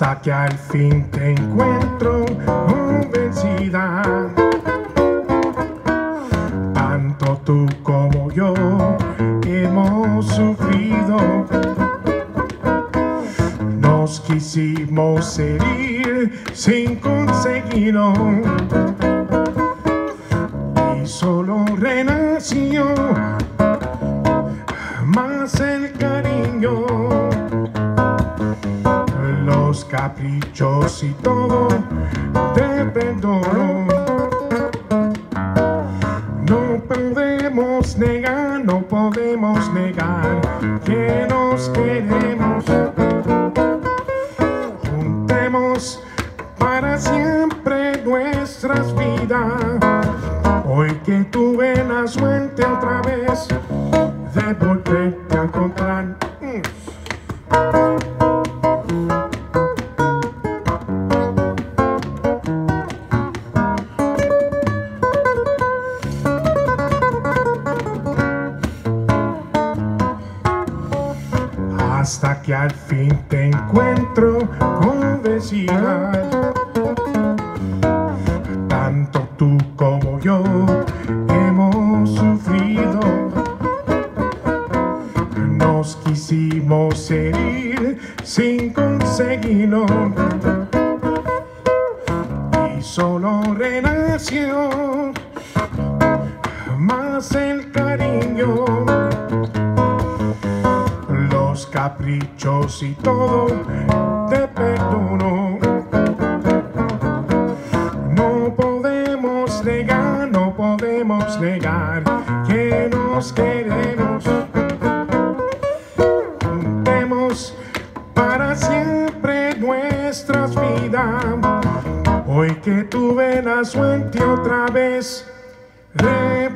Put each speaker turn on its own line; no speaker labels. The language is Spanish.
hasta que al fin te encuentro convencida. Tanto tú como yo hemos sufrido. Nos quisimos herir sin conseguirlo. Y solo renació más el cariño caprichos y todo te perdono. No podemos negar, no podemos negar que nos queremos. Juntemos para siempre nuestras vidas. Hoy que tuve la suerte otra vez de volverte a. hasta que al fin te encuentro convencida. Tanto tú como yo hemos sufrido. Nos quisimos herir sin conseguirlo. Y solo renació más el cariño caprichos y todo te perdono. No podemos negar, no podemos negar que nos queremos. Juntemos para siempre nuestras vidas. Hoy que tuve la suerte otra vez de